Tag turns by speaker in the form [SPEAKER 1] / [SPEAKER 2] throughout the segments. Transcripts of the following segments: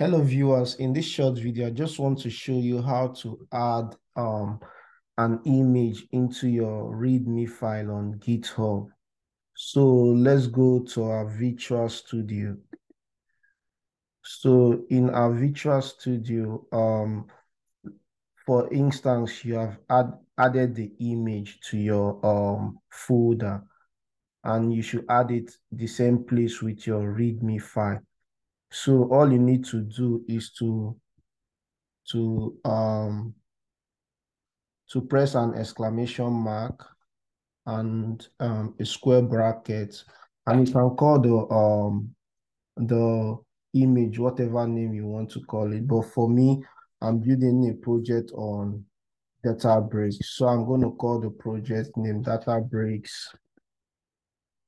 [SPEAKER 1] Hello viewers, in this short video, I just want to show you how to add um, an image into your README file on GitHub. So let's go to our Visual Studio. So in our Visual Studio, um, for instance, you have add, added the image to your um, folder and you should add it the same place with your README file. So all you need to do is to to um to press an exclamation mark and um, a square bracket, and you can call the um the image whatever name you want to call it. But for me, I'm building a project on Databricks, so I'm going to call the project name Databricks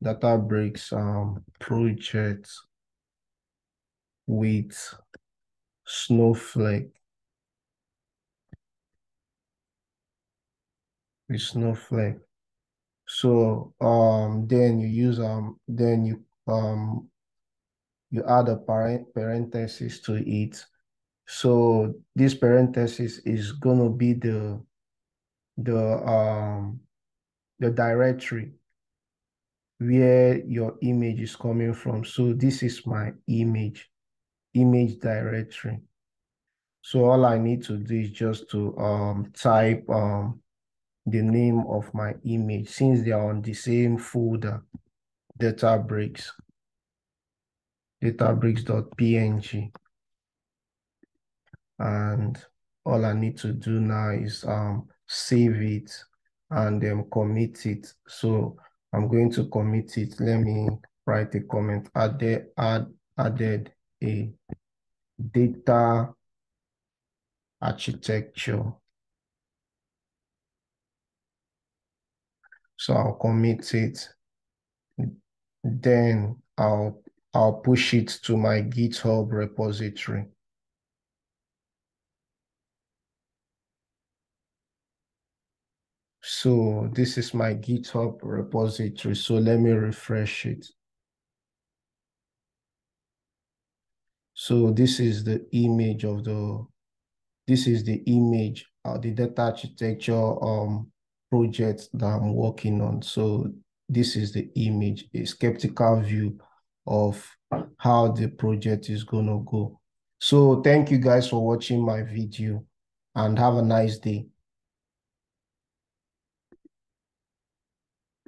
[SPEAKER 1] Databricks um project with snowflake. With snowflake. So um then you use um then you um you add a parent parenthesis to it. So this parenthesis is gonna be the the um the directory where your image is coming from. So this is my image image directory. So all I need to do is just to um, type um, the name of my image since they are on the same folder, Databricks, databricks.png. And all I need to do now is um, save it and then commit it. So I'm going to commit it. Let me write a comment. Added, add, added a data architecture. So I'll commit it. Then I'll I'll push it to my GitHub repository. So this is my GitHub repository. So let me refresh it. So this is the image of the, this is the image of the data architecture um, project that I'm working on. So this is the image, a skeptical view of how the project is going to go. So thank you guys for watching my video and have a nice day.